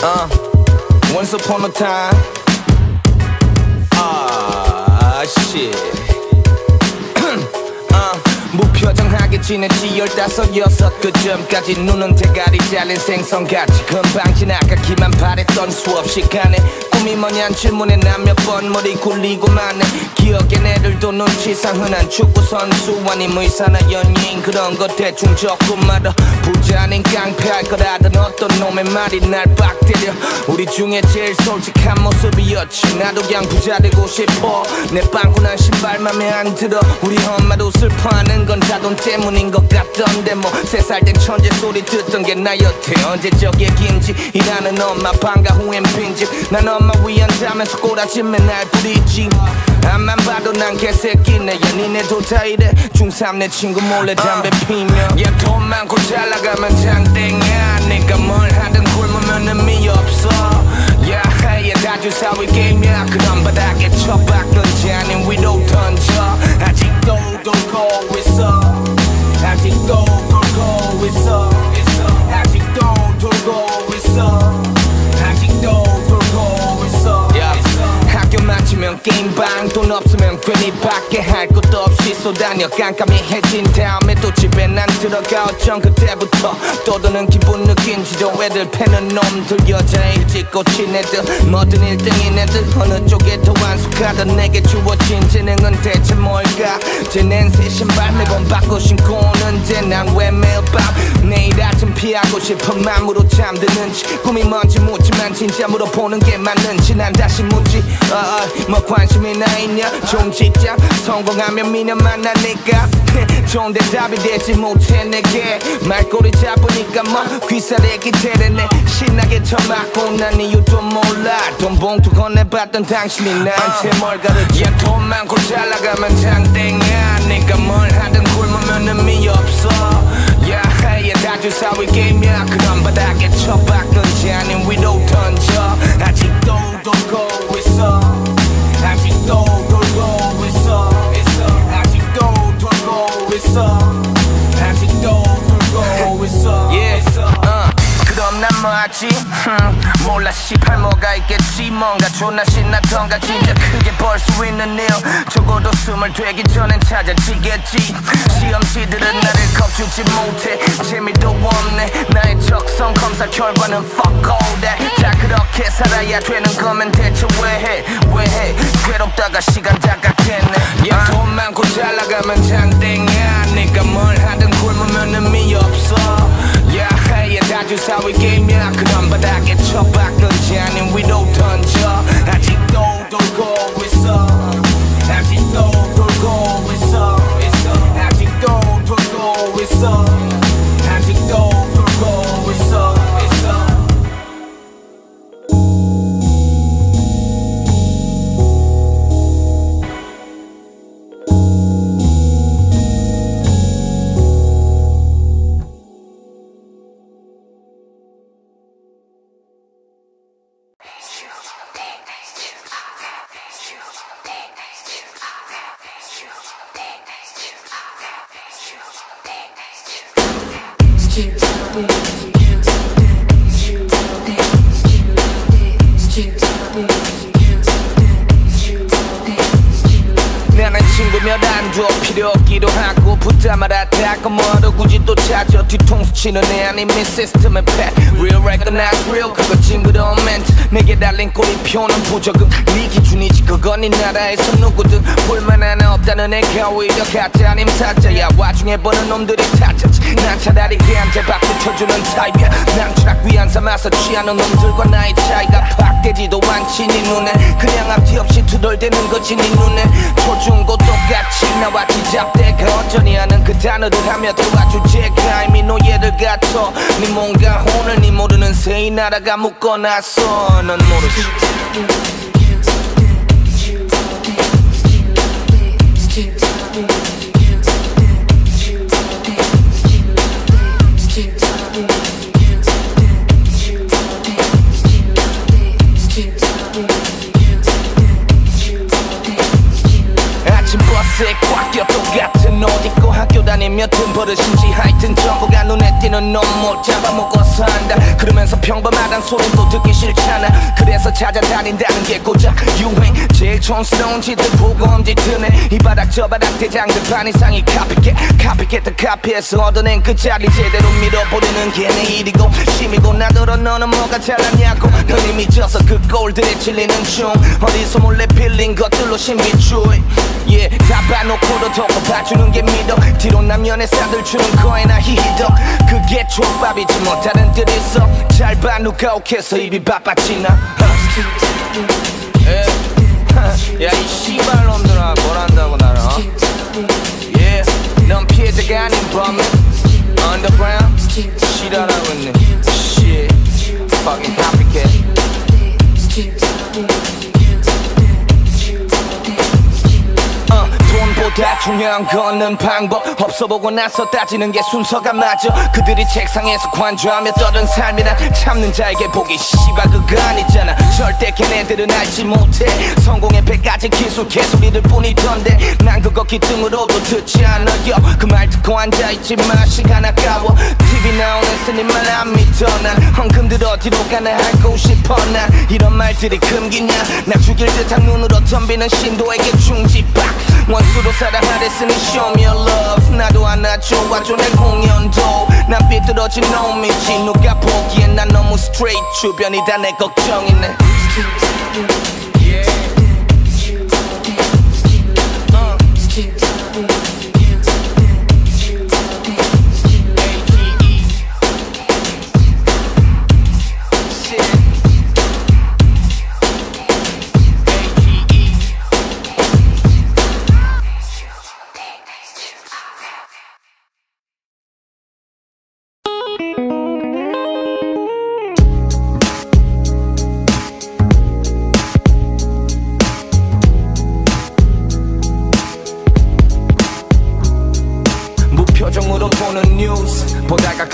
Uh, once upon a time. Ah, shit. uh, 무표정하게 지냈지 열다섯 여섯 그쯤까지 눈은 대가리 잘린 생선같이 금방 지나가기만 바랬던 수업 시간에 꿈이 뭐냔 질문에 난 몇 번 머리 굴리고 마네. 기억에 애들도 눈치상 흔한 축구 선수 아님 의사나 연예인 그런 거 대충 적고 말아 부자 아닌 깡패할 거라던 어떤 놈의 말이 날 빡 때려. 우리 중에 제일 솔직한 모습이었지. 나도 그냥 부자 되고 싶어. 내 빵꾸난 신발 맘에 안 들어. 우리 엄마도 슬퍼하는 건 자돈 때문인 것 같던데 뭐. 세 살 땐 천재 소리 듣던 게 나였대. 언제적 얘기인지 일하는 엄마 방과 후엔 빈집. 난 엄마 위한자면서 꼬라지 맨날 부리지. 앞만 봐도 난 개새끼네. 야 니네도 다 이래. 중3 내 친구 몰래 담배 피며. 야돈 많고 잘 나가면 장땡이야 내가 뭘 하든 굶으면 의미 없어. 야 해야 다주 사위 게임이야. 그런 바닥에 처박던지 아닌 위로 던져. 아직도 돌고 있어 게임방 돈 없으면 괜히 밖에 쏘다녀 깜깜이해진 다음에 또 집에 난 들어가 어쩜 그때부터 떠드는 기분 느낀지도 애들 패는 놈들 여자 일찍 꽂힌 애들 뭐든 1등인 애들 어느 쪽에 더 완숙하던 내게 주어진 재능은 대체 뭘까? 제 냄새 신발 매번 바꿔 신고 오는데 난 왜 매일 밤 내일 아침 피하고 싶은 마음으로 잠드는지 꿈이 뭔지 묻지만 진짜 물어보는 게 맞는지 난 다시 묻지. 어, 어, 뭐 관심이 나 있냐? 좋은 직장 성공하면 미녀 만 나니까 좋은 대답이 되지 못해 내게. 말꼬리 잡으니까 뭐 귀살에기 되려네. 신나게 쳐맞고 난 이유도 몰라. 돈 봉투 건네봤던 당신이 나한테 뭘 가르쳐. 야돈 많고 잘 나가면 장땡이야. 내가 뭘 하든 굶으면 의미 없어. 야 해야 다주 사위 게임이야. 그런 바닥에 처박던지 아닌 위로 던져. 아직도 돌고 있어. 아직도 몰라 씨팔 뭐가 있겠지. 뭔가 존나 신나던가 진짜 크게 벌 수 있는 일. 적어도 스물 되기 전엔 찾아지겠지. 시험지들은 나를 겁주지 못해. 재미도 없네. 나의 적성 검사 결과는 fuck all that. 다 그렇게 살아야 되는 거면 대체 왜해? 왜해? 괴롭다가 시간 다 깎겠네. yeah, 돈 많고 잘 나가면 장땡이야 내가 뭘 하든 굶으면 의미 없어. yeah, 해야 다주 사위 게임이야 그런 바닥에 처박던지 아닌 위로 던져 아직도 돌고 나는 친구면 안줘 필요 없기도 하고 붙자마자 닦고 뭐하러 굳이 또 찾아 뒤통수 치는 애 아니면 시스템의 팩 Real recognize real. 그거 징그러운 멘트 내게 달린 꼬리표는 부적응 네 기준이지 그건 이 나라에서 누구든 볼만 하나 없다는 애가 오히려 가짜 아님 사자야. 와중에 보는 놈들이 타짜지 난 차라리 걔한테 박수 쳐주는 타입이야. 난 추락 위안 삼아서 취하는 놈들과 나의 차이가 팍되지도 않지 네 눈에. 그냥 앞뒤 없이 투덜대는 거지 네 눈에. 초중고 똑같이 나와 지잡대가 어쩌니 하는 그 단어를 하며 도와주제가 이미 노예를 갖춰. 네 뭔가 오늘 네 모르는 새이 나라가 묶어놨어. 넌 모르지 아침 버스에 꽉껴 똑같은 옷 입고 학교 다니 습관이 몇든 버릇인지 하여튼 전부가 눈에 띄는 놈못 잡아먹어 산다. 그러면서 평범하단 소린 또 듣기 싫잖아. 그래서 찾아다닌다는 게 고작 유행. 제일 촌스러운 짓들 보고 엄지트네. 이 바닥 저 바닥 대장들 반 이상이 카피캣 카피캣 카피해서 얻어낸 그 자리 제대로 밀어버리는 게 내 일이고. 심이고 나더러 너는 뭐가 잘났냐고. 넌 이미 져서 그 골들에 질리는 중. 어디서 몰래 빌린 것들로 신비주의. yeah, 다 봐놓고도 더 봐주는 게 믿어. 뒤로 남연의 사들 주는 거에나 히덕 그게 족밥이지 뭐. 다른 뜻 있어? 잘 봐. 누가 옥해서 입이 바빠지나? 야이 씨발놈들아. 뭘한다고 나를 어? yeah, 넌 피해자가 아닌 범인. Underground? 지랄하고 있네 Shit Fucking copycat 다 중요한 거는 방법 없어 보고 나서 따지는 게 순서가 맞아. 그들이 책상에서 관조하며 떠든 삶이란 참는 자에게 보기 씨발 그거 아니잖아. 절대 걔네들은 알지 못해. 성공의 백가지 기술 개소리를 뿐이던데 난 그거 기등으로도 듣지 않아요 그 말 듣고 앉아있지 마. 시간 아까워. TV 나오는 스님만 안 믿어. 난 헝금들 어디로 가나 알고 싶어. 난 이런 말들이 금기냐. 나 죽일 듯한 눈으로 덤비는 신도에게 중지박 원수로 사랑하랬으니 show me your love. 나도 하나 좋아줘 내 공연도. 난 삐뚤어진 놈이지. 누가 보기엔 난 너무 straight 주변이 다 내 걱정이네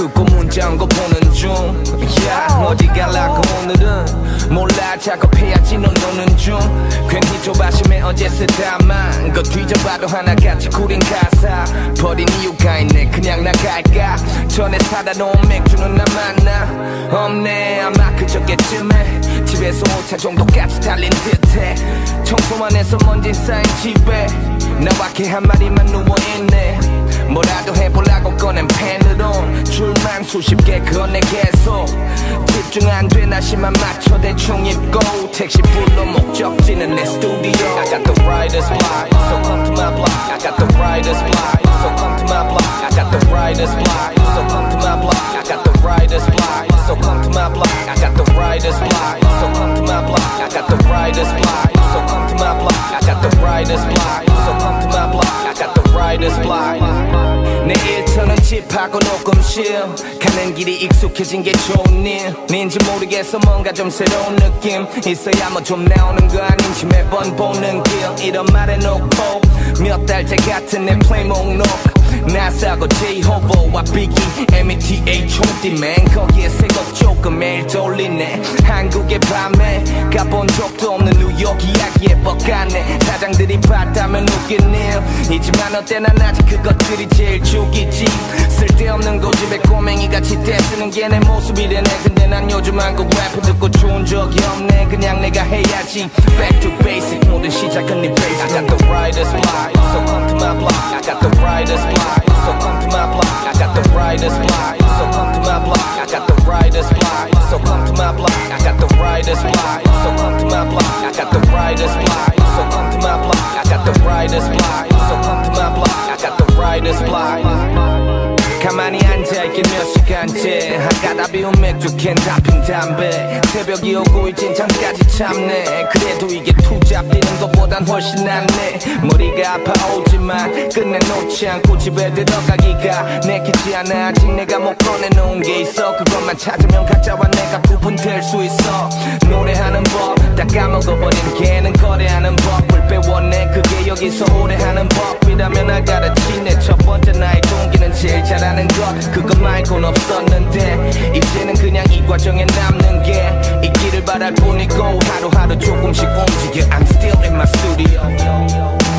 문자한 거 보는 중야 어디 갈라고 오늘은? 몰라. 작업해야지 넌 노는 중. 괜히 조바심에 어제 쓰다만 거 뒤져봐도 하나같이 구린 가사. 버린 이유가 있네. 그냥 나갈까? 전에 사다 놓은 맥주는 나 만나. 없네. 아마 그저께쯤에 집에서 오차 정도까지 달린 듯해. 청소만 해서 먼지 쌓인 집에 나밖에 한 마리만 누워있네 뭐라도 해보려고 꺼낸 펜으로 줄만 수십 개 꺼내 계속 집중 안 돼 나시만 맞춰 대충 입고 택시 불러 목적지는 내 스튜디오 I got the brightest block so come to my block I got the brightest block so come to my block I got the brightest block so come to my block I got the brightest block so come to my block I got the brightest block so come to my block I got the brightest block so come to my block I got the brightest block so come to my block I got brightest block. 내 일터는 집하고 녹음실 가는 길이 익숙해진 게 좋은 일인지 모르겠어 뭔가 좀 새로운 느낌. 있어야 뭐 좀 나오는 거 아닌지 매번 보는 길. 이런 말 해놓고 몇 달째 같은 내 플레이 목록 나사고 제이호버 와 비기 META 총띠맨 거기에 새곡 조금 매일 돌리네. 한국의 밤에 가본 적도 없는 뉴욕 이야기에 뻑가네. 사장들이 봤다면 웃긴 일 이지만 어때나 아직 그것들이 제일 죽이지. 쓸데없는 고집에 꼬맹이 같이 떼쓰는 게 내 모습이래네. 근데 난 요즘 한국 래퍼 듣고 좋은 적이 없네. 그냥 내가 해야지. Back to basic 모든 시작은 네 베이스 I got the brightest block so come to my block. I got the brightest block so come to my block I got the brightest block. So come to my block I got the brightest block. So come to my block I got the brightest block. So come to my block I got the brightest block. So come to my block I got the brightest block. So come to my block I got the brightest block 가만히 앉아있긴 몇 시간째. 한가다 비운 맥주 캔 잡힌 담배. 새벽이 오고 이젠 잠까지 참네. 그래도 이게 투잡 뛰는 것보단 훨씬 낫네. 머리가 아파오지만 끝내 놓지 않고 집에 들어가기가 내키지 않아. 아직 내가 못 꺼내놓은 게 있어. 그것만 찾으면 가짜와 내가 구분될 수 있어. 노래하는 법 다 까먹어버린 걔는 거래하는 법을 배웠네. 그게 여기서 오래 하는 법이라면 날 가르친 내첫 번째 동기는 제일 잘하는 것 그것 말곤 없었는데 이제는 그냥 이 과정에 남는 게 있기를 바랄 뿐이고 하루하루 조금씩 움직여 I'm still in my studio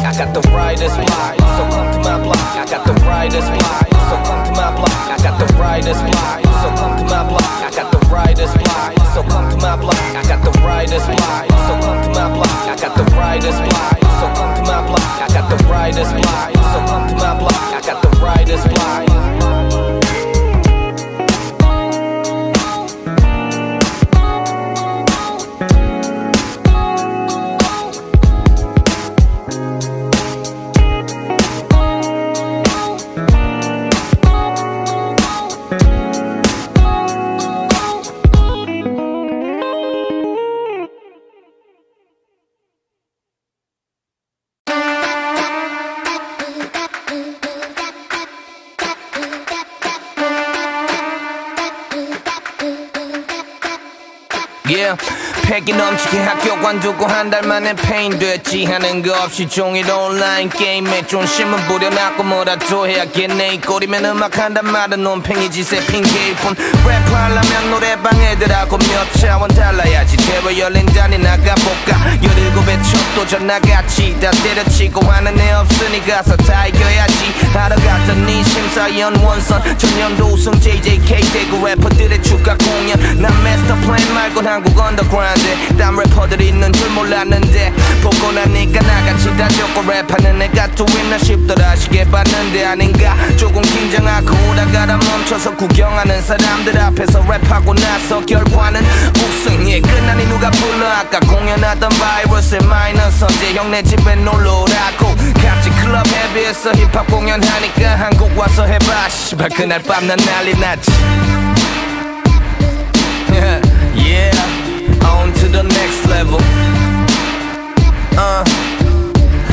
I got the brightest block, so come to my block. I got the brightest block, so come to my block. I got the brightest block, so come to my block. I got brightest block, so come to my block. I got the brightest block, so come to my block. I got the brightest block, so come to my block. I got the brightest block, so come to my block. I got the brightest block. yeah. 패기 넘치게 학교 관두고 한 달 만에 폐인 됐지. 하는 거 없이 종일 온라인 게임에 존심은 부려놨고 뭐라도 해야겠네. 이 꼴이면 음악 한단 말은 놈팽이 짓에 핑계일 뿐 랩하려면 노래방 애들하고 몇 차원 달라야지. 대회 열린다니 나가볼까? 열일곱에 첫 도전 나갔지 다 때려치고 하는 애 없으니 가서 다 이겨야지. 하러 갔더니 심사위원 원썬 전년도 우승 JJK 대구 래퍼들의 축하 공연. 난 마스터 플랜 말곤 한국 언더그라운드 딴 래퍼들이 있는 줄 몰랐는데. 보고 나니까 나같이 다 적고 랩하는 애가 또 있나 싶더라. 시계 봤는데 아닌가? 조금 긴장하고 오다가다 멈춰서 구경하는 사람들 앞에서 랩하고 나서 결과는 우승이 끝나니 누가 불러? 아까 공연하던 바이러스의 마이너스 언제 형네 집에 놀러 오라고. 같이 클럽 헤비에서 힙합 공연하니까 한국 와서 해봐. 씨발 그날 밤 난 난리 났지. Yeah, the next level. Uh,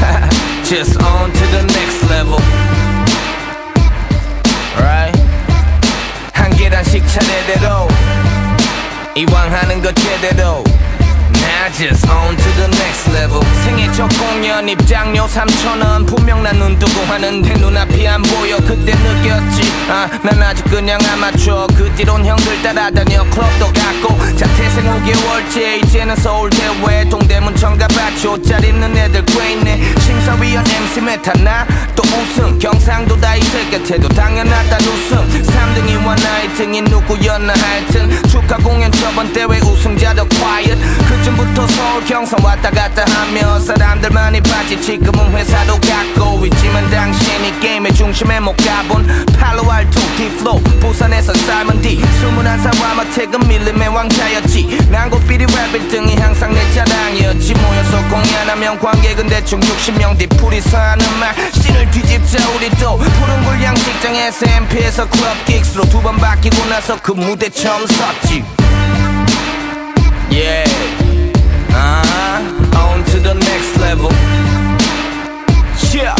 just on to the next level. Right? 한 계단씩 차례대로 이왕 하는 거 제대로. Now just on to the next level. 생애 첫 공연 입장료 3천원. 분명 난 눈 뜨고 하는데 눈앞이 안 보여. 그때 느꼈지. 아난 아직 그냥 아마추어. 그 뒤론 형들 따라다녀. 클럽도 갔고 자퇴생 5개월째. 이제는 서울 대회 동대문 청가봤지 옷잘 입는 애들 꽤 있네. 심사위원 MC 메타나? 또 우승 경상도 다 있을 곁에도 당연하다 우승 3등이 원나의 등이 누구였나 하여튼. 축하 공연 저번 대회 우승자도 quiet. 그쯤부터 서울 경선 왔다 갔다 하며 사람들 많이 봤지. 지금은 회사도 갖고 있지만 당신이 게임의 중심에 못 가본 팔로알토 디플로 부산에서 삶은 뒤 21살 와마 퇴근 밀림의 왕자였지. 난고삐리 랩 1등이 항상 내 자랑이었지. 모여서 공연하면 관객은 대충 60명 뒤풀이서 하는 말. 씬을 뒤집자 우리도 푸른 굴 양식장에서 MP에서 클럽 긱스로 두 번 바뀌고 나서 그 무대 처음 섰지. Yeah the next level Yeah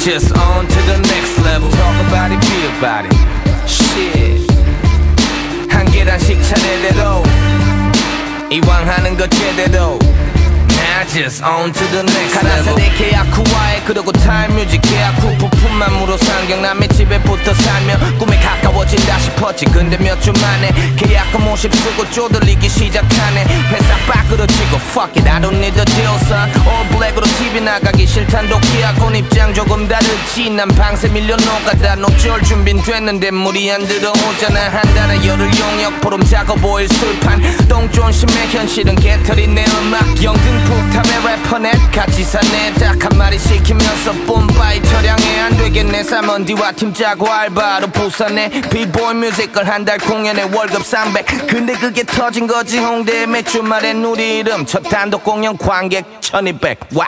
Just on to the next level Talk about it, be about it Shit 한 계단씩 차례대로 이왕 하는 거 제대로 Now Just on to the next 하나세대 계약 후와에 그러고 타임뮤직 계약 후 부품만으로 상경남의 집에 붙어 살며 꿈에 가까워진다 싶었지. 근데 몇 주 만에 계약금 50 쓰고 쪼들리기 시작하네. 회사 밖으로 치고 Fuck it I don't need a deal son All black으로 TV 나가기 싫단 도끼하곤 입장 조금 다르지. 난 방세 밀려 녹아다 노절 준빈 됐는데 물이 안 들어오잖아. 한 달에 열흘 용역 보름 작업 5일 술판. 똥존심의 현실은 개털이 내 음악. 영등 폭 탑의 래퍼넷 같이 사네. 딱한 마리 시키면서 뽐바이 처량해. 안 되겠네 사먼디와 팀 짜고 알바로 부산에 비보이 뮤직을 한달 공연에 월급 300 근데 그게 터진 거지 홍대. 매 주말엔 우리 이름 첫 단독 공연 관객 1200 와.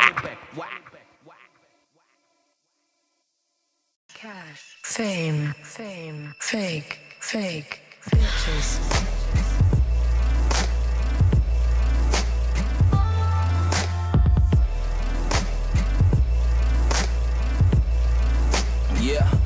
Cash, fame, fame, fake, fake, bitches. Yeah.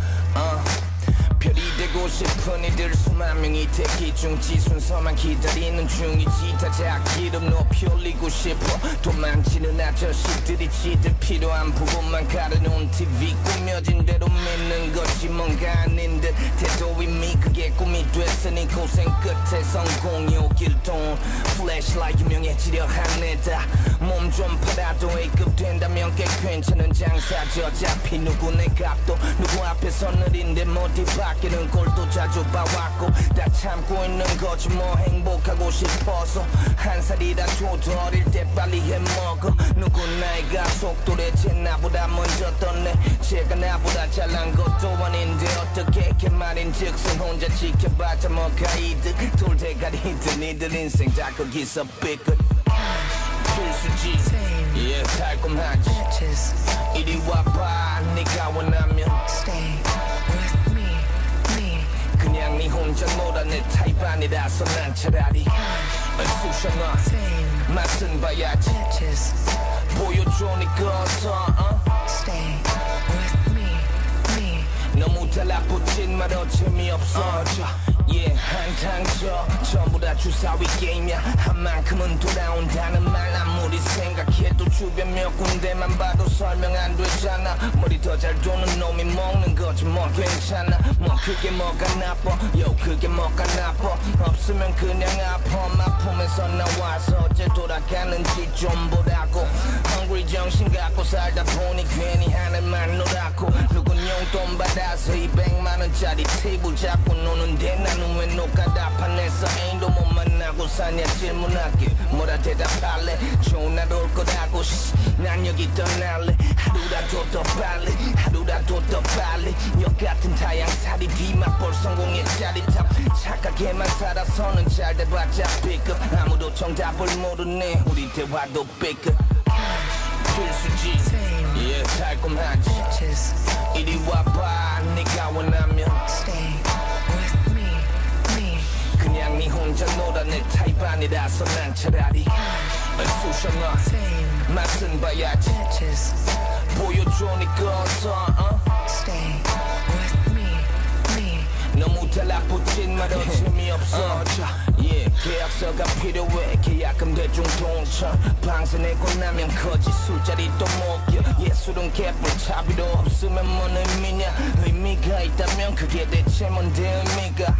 싶은 이들 수만 명이 대기 중 지순서만 기다리는 중이지. 다자 기름 높이 올리고 싶어. 도망치는 아저씨들이 지들 필요한 부분만 가려놓은 TV 꾸며진 대로 믿는 것이 뭔가 아닌 듯. 태도 이미 그게 꿈이 됐어 있으니 고생 끝에 성공이 오길 돈. 플래시라이트 유명해지려 한내다. 몸 좀 팔아도 A급 된다면 꽤 괜찮은 장사지 어차피 누구 내 값도 누구 앞에서 느린데 뭐 뒤바뀌는 꼴도 자주 봐왔고 다 참고 있는 거지 뭐 행복하고 싶어서 한 살이라 줘도 어릴 때 빨리 해먹어. 누구 나이가 속도래지 나보다 먼저 떴네. 제가 나보다 잘난 것도 아닌데 어떻게 그 말인 즉슨 혼자 지켜봤자 뭐가 이득? 돌대가리들 니들 인생 다 거기서 삐끗. 필수지. 예 달콤하지. 이리 와봐. 네가 원하면. Stay. 네 혼자 놀아 내 타입 아니라서 난 차라리 쑤셔놔. 맛은 봐야지. 보여줘 네 것을 어? Stay with me. Me. 너무 달라붙진 말어 재미없어 져예 한탕져 전부 다 주사위 게임이야. 한 만큼은 돌아온다는 말 아무리 생각해도 주변 몇 군데만 봐도 설명 안 되잖아. 머리 더 잘 도는 놈이 먹는 거지 뭐 괜찮아. 뭐 그게 뭐가 나빠? 요 그게 뭐가 나빠? 없으면 그냥 아파 아픔에서 나와서 어째 돌아가는지 좀 보라고. 헝그리 정신 갖고 살다 보니 괜히 하늘만 노랗고. 누군 용 돈 받아서 200만 원짜리 테이블 잡고 노는데 나는 왜 노가다 판에서 애인도 못 만나고 사냐 질문할게. 뭐라 대답할래? 좋은 날 올 거라고 씨. 난 여기 떠날래. 하루라도 더 빨리 하루라도 더 빨리. 역 같은 타양살이 뒤맛볼 성공의 짜릿함 착하게만 살아서는 잘 돼봤자 B급. 아무도 정답을 모르네. 우리 대화도 B급 필수지. 예 달콤하지. 이리 와봐 네가 원하면 Stay with me. Me. 그냥 네 혼자 놀아 내 타입 아니라서 난 차라리 Fame. 맛은 봐야지. 보여줘 네 것을 어? Stay with me. Me. 너무 달라붙진 말어 재미없어 예 계약서가 필요해. 계약금 대중 동천. 방세 내고 나면 거짓 술자리 또 먹여. 예술은 개뿔 차비도 없으면 뭔 의미냐? 의미가 있다면 그게 대체 뭔데 의미가?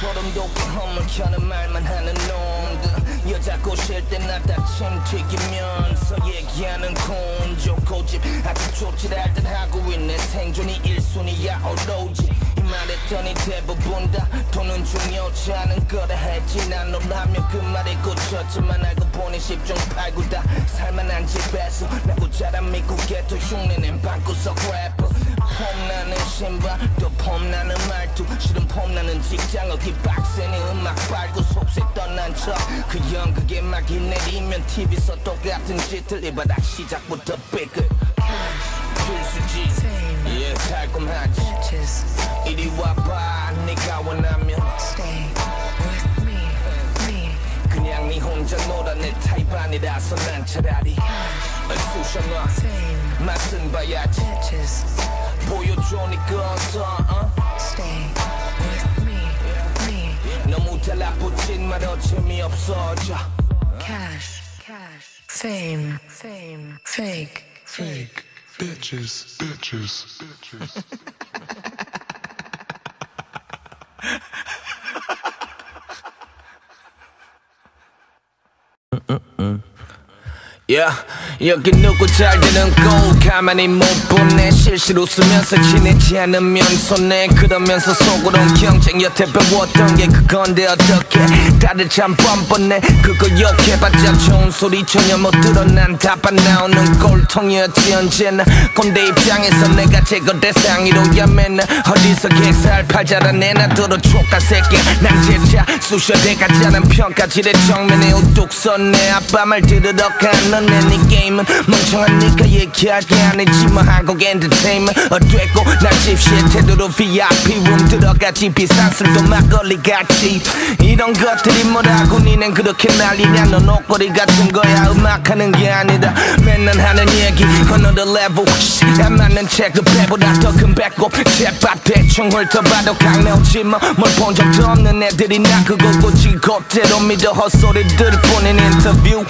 소름 돋게 허물 켜는 말만 하는 놈 들 여자 꼬실 때 나다침 튀기면서 얘기하는 곤조 고집. 아직 좋질 않듯 하고 있네. 생존이 1순위야 오로지. 이 말했더니 대부분 다 돈은 중요치 않은 거라 했지. 난 놀라며 그 말에 꽂혔지만 알고 보니 10중 8구다 살만한 집에서 나고 자란 미국의 또 흉내낸 방구석 래퍼. 폼나는 신발 또 폼나는 말투 싫은 폼나는 직장 어기 빡세니 음악 빨고 속세 떠난 척그 연극에 막이 내리면 TV서 똑같은 짓을 이 바닥 시작부터 삐끗 필수지. 예 달콤하지. 이리 와봐 네가 원하면. 그냥 네 혼자 놀아 내 타입 아니라서 난 차라리 쑤셔놔 Fame. 맛은 봐야지. 보여줘 네 것을 어? Stay with me. Me. 너무 달라붙진 말어 재미없어져 Cash. Cash. Fame. Fame. Fake. Fake bitches, bitches, bitches. Yeah, 여기 누구 잘 되는 꼴 가만히 못 보네 실실 웃으면서 지내지 않으면 손해. 그러면서 속으론 경쟁 여태 배웠던 게 그건데 어떻게 다들 참 뻔뻔해. 그거 욕해봤자 좋은 소리 전혀 못 들어. 난 답안 나오는 꼴통이었지 언제나 꼰대 입장에서 내가 제거 대상이로야 맨날 어디서 개살 팔 자라내 나들어 촉가 새끼. 난 제차 쑤셔대가 자는 평가질의 정면에 우뚝 섰네. 아빠 말 들으러 가는 네 게임은. 멍청하니까 얘기하게 아니지 뭐 한국 엔터테인먼트. 어됐고 나 집시의 태도로 VIP 룸 들어가지. 비싼 술도 막걸리 같이. 이런 것들이 뭐라고 니넨 그렇게 난리냐. 넌 옷걸이 같은 거야. 음악하는 게 아니다. 맨날 하는 얘기. Another level. 안 맞는 체급 배보다 더 큰 배꼽. 제밥 대충 훑어봐도 강내오지 뭐뭘본 적도 없는 애들이 나 그거 고치 곧대로 믿어 헛소리들 보낸 인터뷰.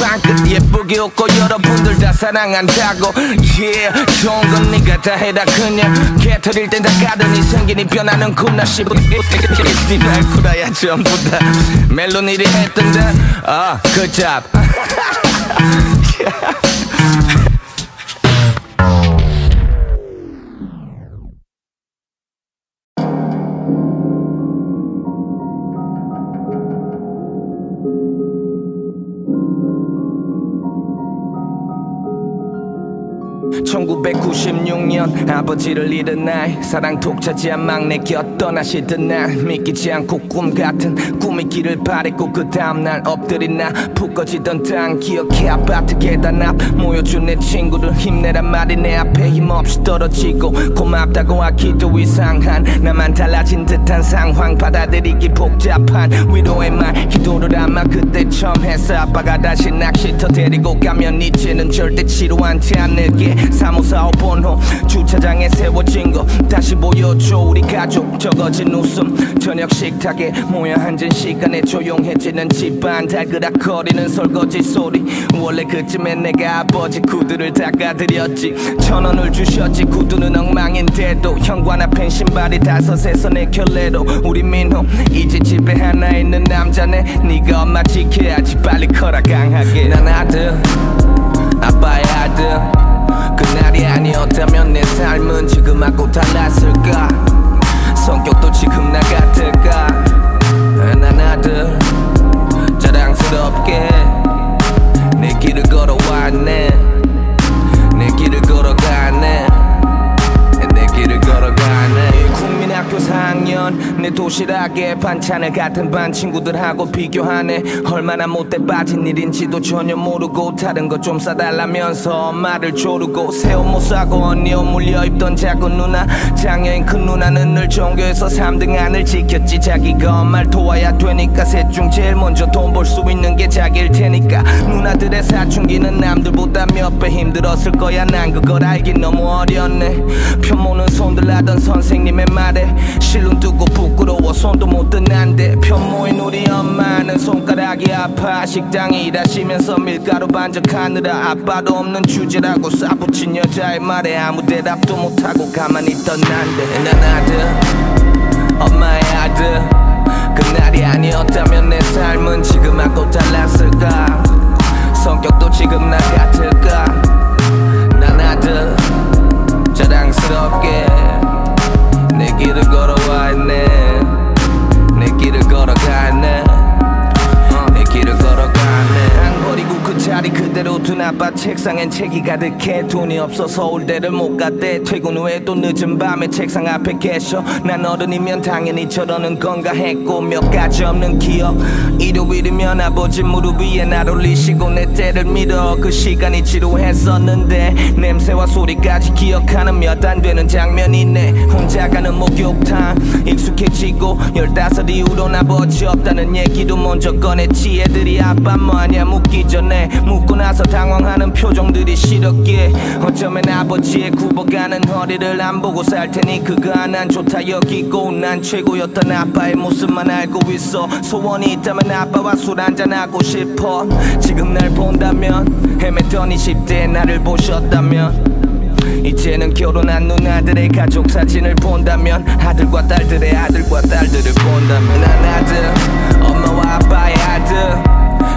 방긋 예 쁘게 웃고 여러분들 다 사랑한다고. Yeah 좋은 건 네가 다 해라. 그냥 개털일 땐다 가더니 생긴 이 변하는 꿈나 씨부. 날 구라야 전부 다. 멜로니를 했던데. 아 good (1996년) 아버지를 잃은 날 사랑 독차지한 막내 곁 떠나시던 날 믿기지 않고 꿈 같은 꿈이 길을 바랬고 그 다음날 엎드린 나푹 꺼지던 땅 기억해 아파트 계단 앞 모여준 내 친구들 힘내란 말이 내 앞에 힘없이 떨어지고 고맙다고 하기도 이상한 나만 달라진 듯한 상황 받아들이기 복잡한 위로의 말 기도를 아마 그때 처음 했어 아빠가 다시 낚시터 데리고 가면 이제는 절대 치료하지 않을게 3545 번호 주차장에 세워진 거 다시 보여줘. 우리 가족 적어진 웃음 저녁 식탁에 모여 앉은 시간에 조용해지는 집안 달그락거리는 설거지 소리. 원래 그쯤엔 내가 아버지 구두를 닦아드렸지. 천 원을 주셨지. 구두는 엉망인데도 현관 앞엔 신발이 다섯에서 내 켤레로. 우리 민호 이제 집에 하나 있는 남자네. 네가 엄마 지켜야지. 빨리 커라 강하게. 난 아들 아빠의 아들 그날이 아니었다면 내 삶은 지금하고 달랐을까? 성격도 지금 나 같을까? 난 아들 자랑스럽게 내 길을 걸어왔네. 내 길을 걸어가네 3학년. 내 도시락에 반찬을 같은 반 친구들하고 비교하네. 얼마나 못돼 빠진 일인지도 전혀 모르고 다른 거좀 싸달라면서 말을 조르고 새 옷 못 사고 언니 옷 물려 입던 작은 누나. 장애인 큰 누나는 늘 종교에서 3등 안을 지켰지. 자기가 말 도와야 되니까 셋 중 제일 먼저 돈 벌 수 있는 게 자기일 테니까. 누나들의 사춘기는 남들보다 몇 배 힘들었을 거야. 난 그걸 알긴 너무 어렸네. 편 모는 손들 하던 선생님의 말에 실눈 뜨고 부끄러워 손도 못 드는데 편모인 우리 엄마는 손가락이 아파 식당에 일하시면서 밀가루 반죽하느라 아빠도 없는 주제라고 싸붙인 여자의 말에 아무 대답도 못하고 가만히 있던 난데 난 아들 엄마의 아들 그날이 아니었다면 내 삶은 지금 하고 달랐을까? 성격도 지금 나 같을까? 난 아들 자랑스럽게 내 길을 걸어왔네. 내 길을 걸어가네 자리 그대로 둔 아빠 책상엔 책이 가득해. 돈이 없어 서울대를 못 갔대. 퇴근 후에 또 늦은 밤에 책상 앞에 계셔. 난 어른이면 당연히 저러는 건가 했고 몇 가지 없는 기억. 일요일이면 아버지 무릎 위에 날 올리시고 내 때를 밀어. 그 시간이 지루했었는데 냄새와 소리까지 기억하는 몇 안 되는 장면이네. 혼자 가는 목욕탕 익숙해지고 열다섯 이후로 아버지 없다는 얘기도 먼저 꺼냈지. 애들이 아빠 뭐하냐 묻기 전에 묻고 나서 당황하는 표정들이 싫었기에 어쩌면 아버지의 굽어가는 허리를 안 보고 살 테니 그거 난 좋다 여기고 난 최고였던 아빠의 모습만 알고 있어. 소원이 있다면 아빠와 술 한잔하고 싶어. 지금 날 본다면 헤맸던 20대 나를 보셨다면 이제는 결혼한 누나들의 가족 사진을 본다면 아들과 딸들의 아들과 딸들을 본다면 난 아들 엄마와 아빠의 아들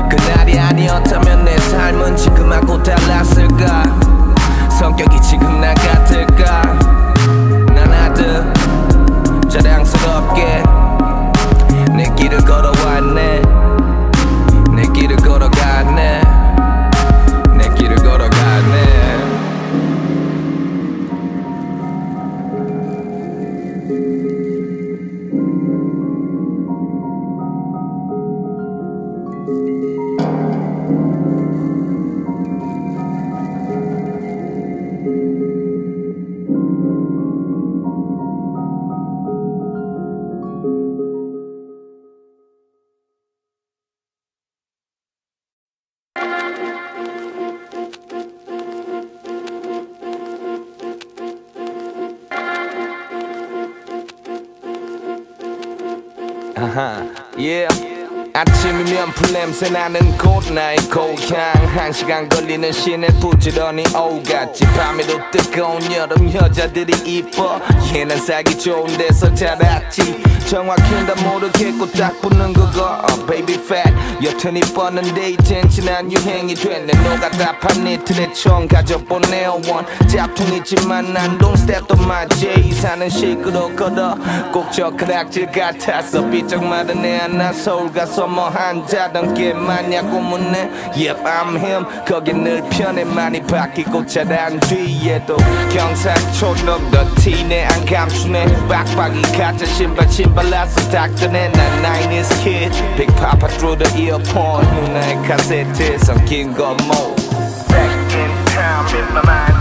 그날이 아니었다면 내 삶은 지금하고 달랐을까? 성격이 지금 나 같을까? 난 아들 자랑스럽게 내 길을 걸어 아침이면 풀냄새 나는 곳 나의 고향 한 시간 걸리는 시내 부지런히 오갔지. 밤에도 뜨거운 여름 여자들이 이뻐. 얘는 살기 좋은 데서 자랐지. 정확히 다 모르겠고 딱 붙는 그거. 어, baby fat. 여튼 이뻤는데 이젠 지난 유행이 됐네. 노가다판 니틀에 총 가져본 네오원. 짭퉁이지만 난 my J 사는 식으로 걸어. 꼭저 크락질 같았어 삐쩍 마른 애 하나 서울 가서 뭐 한자던 게 맞냐고 묻네 Yep I'm him. 거기 늘 편해 많이 바뀌고 자란 뒤에도 경상촌놈 더 티내 안 감추네 빡빡이 가짜 신발 신발라서 닦더네 난 90s kid. Big Papa through the earphone 누나의 카세트에 섞인 거뭐 Back in time in my mind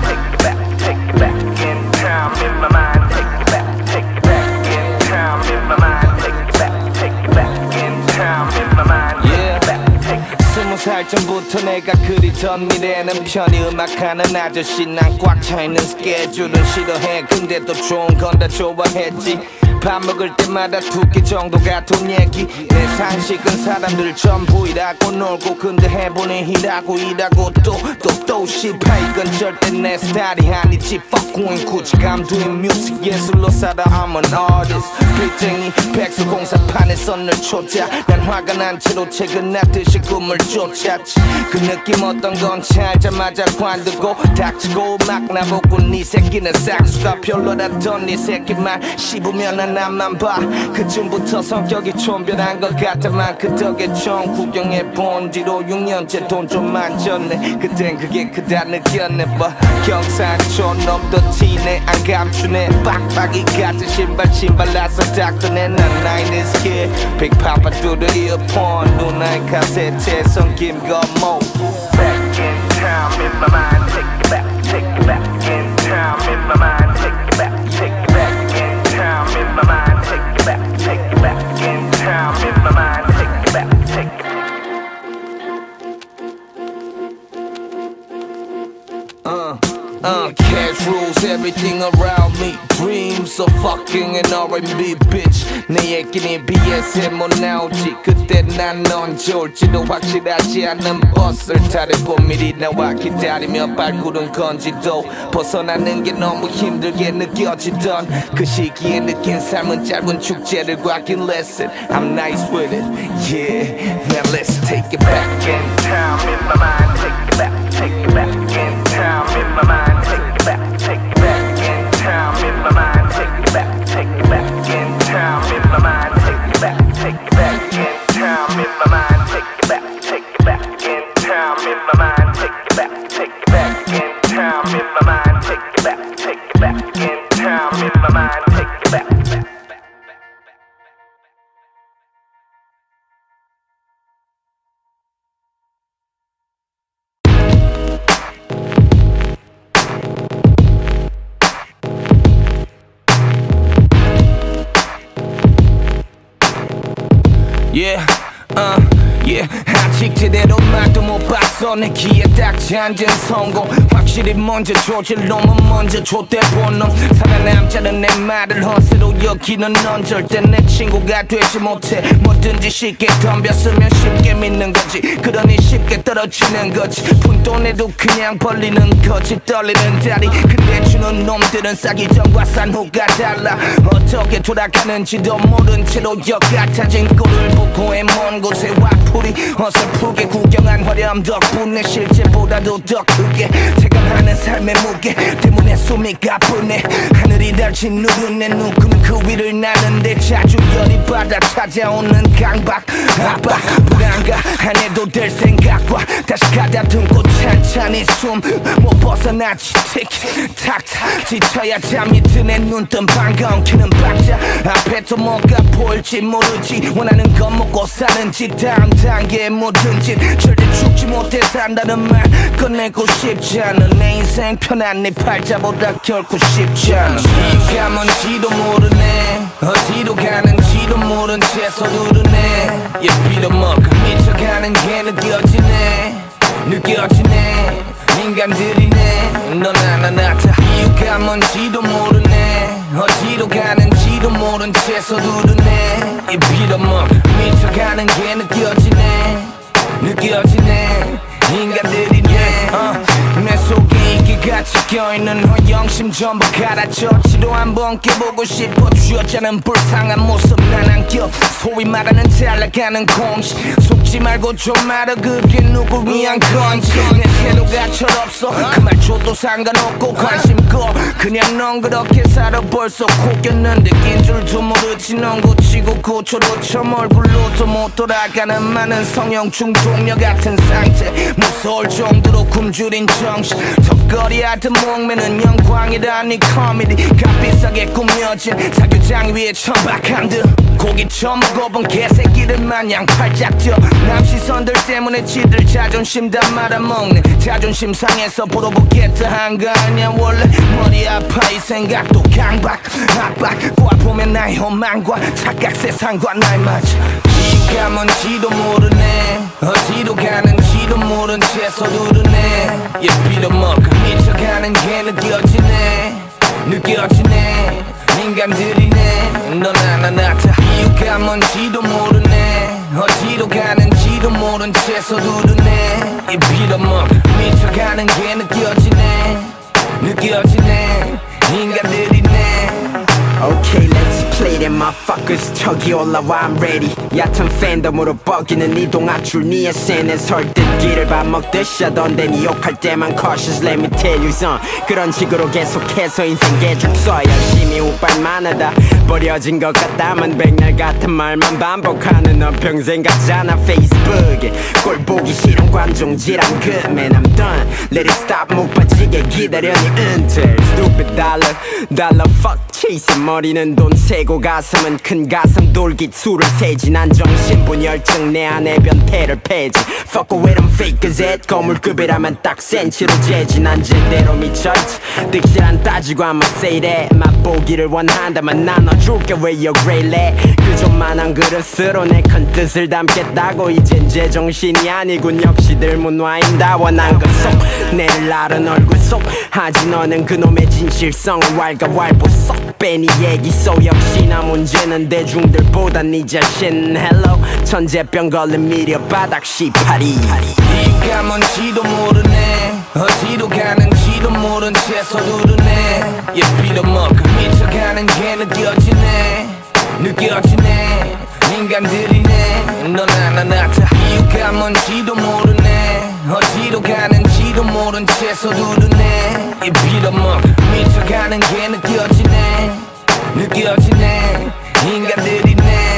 살 전부터 내가 그리던 미래는 편히 음악하는 아저씨 난 꽉 차있는 스케줄은 싫어해. 근데 또 좋은 건 다 좋아했지 밥 먹을 때마다 두끼 정도가 돈 얘기. 내 상식은 사람들 전부이라고 놀고 근데 해보니 일하고 일하고 또 또또 씨발. 이건 절대 내 스타일이 아니지. Fuck going 굳이 I'm doing music 예술로 살아. I'm an artist. 빚쟁이 백수 공사판에서 늘 초자. 난 화가 난 채로 퇴근하듯이 꿈을 쫓았지. 그 느낌 어떤 건지 알자마자 관두고 닥치고 막 나보고 네 새끼는 싹수가 별로라던 네 새끼 말 씹으면 난 앞만 봐 그쯤부터 성격이 좀 변한 것 같아만 그 덕에 좀 구경해 본 뒤로 6년째 돈 좀 만졌네. 그땐 그게 크다 느꼈네. 뭐 경상촌 놈도 티내 안 감추네. 빡빡이 같은 신발 신발라서 닦더네 난 90s kid Big Papa through the earphone 누나의 카세트에 섞인 거뭐 Back in time in my mind. Take it back take it back in time in my mind back take it back. In time in my mind take it back take it Uh, uh, cash rules everything around of fucking an R&B bitch. 내 얘기는 BS에 못 나오지. 그때 난 언제 올지도 확실하지 않은 버스를 타려고 미리 나와 기다리며 발구른 건지도 벗어나는 게 너무 힘들게 느껴지던 그 시기에 느낀 삶은 짧은 축제를 과긴 lesson. I'm nice with it, yeah. Now let's take it back in time in my mind. Take it back, take it back 아직 제대로 맛도 못 봤어 내 귀에 딱 앉은 성공. 확실히 먼저 조질 놈은 먼저 줬대 본 놈 살아남자는 내 말을 허세로 여기는 넌 절대 내 친구가 되지 못해. 뭐든지 쉽게 덤볐으면 쉽게 믿는 거지. 그러니 쉽게 떨어지는 거지. 푼돈에도 그냥 벌리는 거지. 떨리는 다리. 근데 주는 놈들은 싸기 전과 산 후가 달라. 어떻게 돌아가는지도 모른 채로 역 같아진 꼴을 보고 해먼 곳에 와풀이 어설프게 구경한 화려함 덕 분에 실제보다도 더 크게 체감하는 삶의 무게 때문에 숨이 가쁘네. 하늘이 달친 내 눈금은 그 위를 나는데 자주 열이 받아 찾아오는 강박. 압박 불안가 안 해도 될 생각과 다시 가다듬고 찬찬히 숨 못 벗어나지 틱탁탁 지쳐야 잠이 드네. 눈뜬 반가운 키는 박자 앞에 또 뭐가 보일지 모르지. 원하는 건 먹고 사는지 다음 단계에 짓. 절대 죽지 못해 산다는 말 꺼내고 싶지 않아 내 인생 편한 네 팔자보다 결코 쉽지 않아 이유가 뭔지도 모르네. 어디로 가는지도 모른 채 서두르네. 얘 빌어먹어 미쳐가는 게 느껴지네. 느껴지네. 인간들이네. 넌 하나 나타 이유가 뭔지도 모르네. 어디로 가는지도 모른 채 서두르네. 이 빌어먹 미쳐가는 게 느껴지네 느껴지네. 인간들이네. 어, 내 속에 이기가 찢겨있는 허영심 전부 갈아쳐. 지도 한번 깨보고 싶어. 쥐어짜는 불쌍한 모습 난 안겨 소위 말하는 잘 나가는 공식 속지 말고 좀 말아. 그게 누굴 위한 건지. 내 태도가 철없어. 그 말 줘도 상관없고 관심 꺼 그냥 넌 그렇게 살아 벌써 코꼈는데 낀 줄도 모르지. 넌 고치고 고쳐도 점 얼굴로도 못 돌아가는 많은 성형 중독녀 같은 상태. 무서울 정도로 굶주린 정신. 턱걸 이 하듯 목매는 영광이라니 코미디 값비싸게 꾸며진 사교장 위에 천박한 듯. 고기 처음 먹어본 개새끼들 마냥 팔짝 뛰남 시선들 때문에 지들 자존심 다 말아먹네 자존심 상해서 물어보겠다 한 거 아니야. 원래 머리 아파 이 생각도 강박 압박. 꽈보면 나의 허망과 착각 세상과 날 맞아 이유가 뭔지도 모르네. 어디로 가는지도 모른 채 서두르네. 얘 빌어먹어 미쳐가는 게 느껴지네. 느껴지네. 인간들이네. 넌 하나 나타 이유가 뭔지도 모르네. 어디로 가는지도 모른 채 서두르네. 이 빌어먹어 미쳐가는 게 느껴지네. 느껴지네. 인간들이네 Okay, let's play them motherfuckers. 저기 올라와 I'm ready. 얕은 팬덤으로 뻐기는 이 동아줄 니의 샌에 설득기를 밥 먹듯이 하던데 니 욕할 때만 cautious let me tell you son 그런 식으로 계속해서 인생 개죽 써. 열심히 우빨만 하다. 버려진 것 같다만 백날 같은 말만 반복하는 너 평생 같잖아 페이스북에 꼴 보기 싫은 관종 지랑 그 Man I'm done. Let it stop 못 빠지게 기다려 니 은퇴 Stupid dollar dollar fuck chasing 머리는 돈 세고 가슴은 큰 가슴 돌깃 술을 세지. 난 정신분열증 내 안에 변태를 패지. Fuck with them fake gazette 거물급이라면 딱 센치로 재지. 난 제대로 미쳐있지. 득실한 따지고 I'ma say that. 맛보기를 원한다면 나눠줄게 왜 역레일래? 그 좀만한 그릇으로 내 큰 뜻을 담겠다고. 이젠 제정신이 아니군 역시 들문화인다 원한 것속. 내를 나른 얼굴 속. 하지 너는 그놈의 진실성을 왈가왈부 쏙 빼니 얘기 속 역시나 문제는 대중들보다 네 자신. Hello 천재병 걸린 미려 바닥 시파리. 이유가 뭔지도 모르네. 어디로 가는지도 모른 채 서두르네. 얘 빌어먹어 미쳐가는 게 느껴지네. 느껴지네. 인간들이네. 넌 하나 나타 이유가 뭔지도 모르네. 어디로 가는지 도 모른 채 서두르네. 얘 빌어먹어 미쳐가는 게 느껴지네. 느껴지네. 인간들이네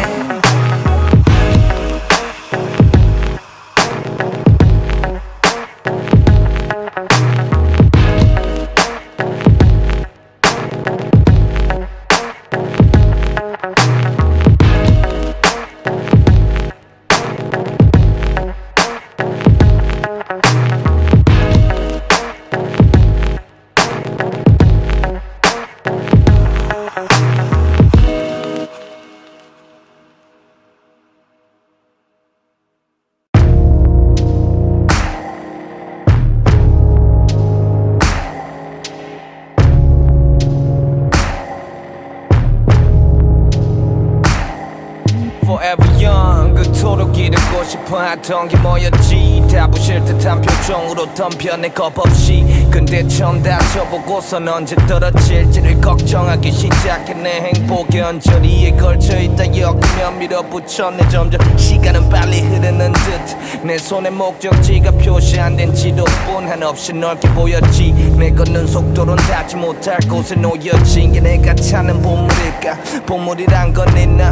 기르고 싶어 하던 게 뭐였지? 다 부실 듯한 표정으로 덤벼 내 겁없이 근데 처음 다쳐보고선 언제 떨어질지를 걱정하기 시작했네 행복의 언저리에 걸쳐있다 엮으며 밀어붙여 내 점점 시간은 빨리 흐르는 듯. 내 손에 목적지가 표시 안 된 지도뿐 한없이 넓게 보였지. 내 걷는 속도론 닿지 못할 곳에 놓여진 게 내가 찾는 보물일까? 보물이란 건 있나?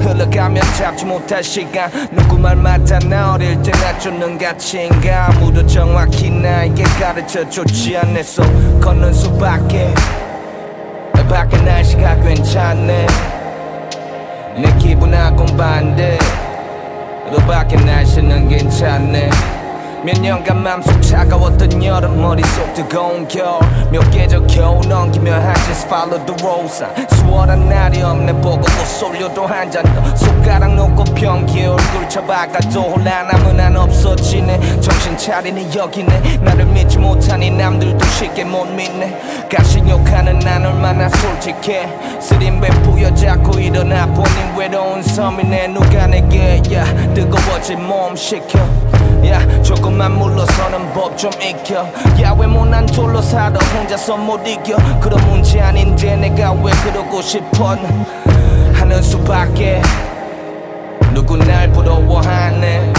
흘러가면 잡지 못할 시간. 누구 말마다 나 어릴 때 낮추는 가치인가? 아무도 정확히 나에게 가르쳐줬지 않았어 걷는 수밖에. 밖에 날씨가 괜찮네. 내 기분하곤 반대. 너 밖에 날씨는 괜찮네 몇 년간 맘속 차가웠던 여름 머릿속 뜨거운 겨울. 몇 계절 겨우 넘기며 I just follow the rules 수월한 날이 없네 보고 못 쏠려도 한잔 더. 손가락 놓고 변기에 얼굴 펼쳐박아도 혼란함은 안 없어지네. 정신 차리니 여기네. 나를 믿지 못하니 남들도 쉽게 못 믿네. 가식욕하는 난 얼마나 솔직해. 쓰린 배 부여잡고 일어나 보니 외로운 섬이네. 누가 내게 야 뜨거워진 몸 식혀 야 조금만 물러서는 법 좀 익혀. 야 왜 못난 돌로 살아 혼자서 못 이겨? 그런 문제 아닌데 내가 왜 그러고 싶어? 하는 수밖에. 누구 날 부러워하네.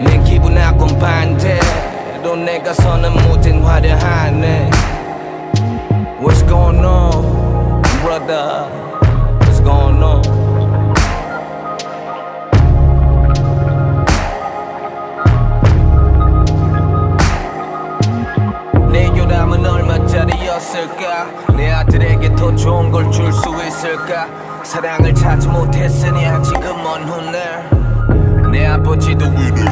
내 기분하곤 반대로 내가 서는 무딘 화려하네. What's going on brother 얼마짜리였을까? 내 아들에게 더 좋은 걸 줄 수 있을까? 사랑을 찾지 못했으니 지금 먼 훗날 내 아버지도 위대 뮤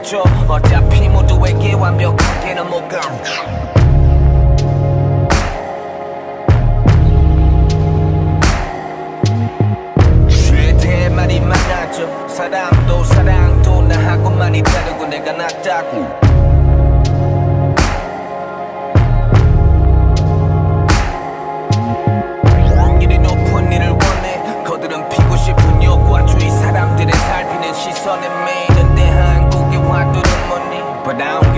속아줘 어차피 모두에게 완벽하게는 못가. 말이 많아져. 사람도 사랑도 나하고 많이 다르고 내가 낫다고. 싶은 욕과 주위 사람들의 살피는 시선에 화두는 뭐